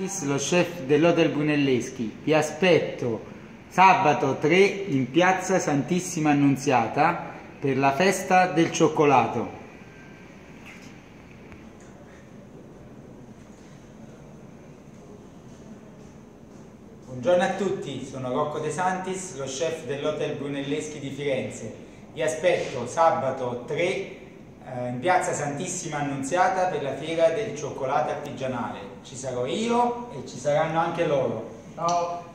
Santis, lo chef dell'Hotel Brunelleschi. Vi aspetto sabato 3 in piazza Santissima Annunziata per la festa del cioccolato. Buongiorno a tutti, sono Rocco De Santis, lo chef dell'Hotel Brunelleschi di Firenze. Vi aspetto sabato 3 eh, in piazza Santissima Annunziata per la fiera del cioccolato artigianale. Ci sarò io e ci saranno anche loro. Ciao!